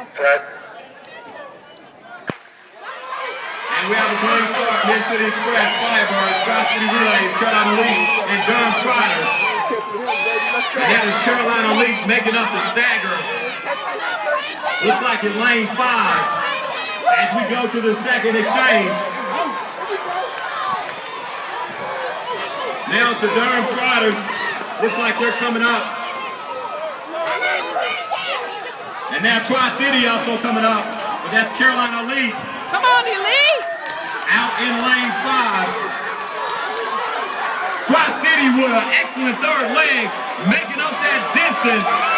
And we have a clean start. Mid-City Express, Firebird, Tri-City Relays, Carolina Elite, and Durham Striders. And that is Carolina Elite making up the stagger. Looks like in lane five as we go to the second exchange. Now it's the Durham Striders. Looks like they're coming up. And now Tri-City also coming up. But that's Carolina Elite. Come on, Elite! Out in lane five. Tri-City with an excellent third leg, making up that distance.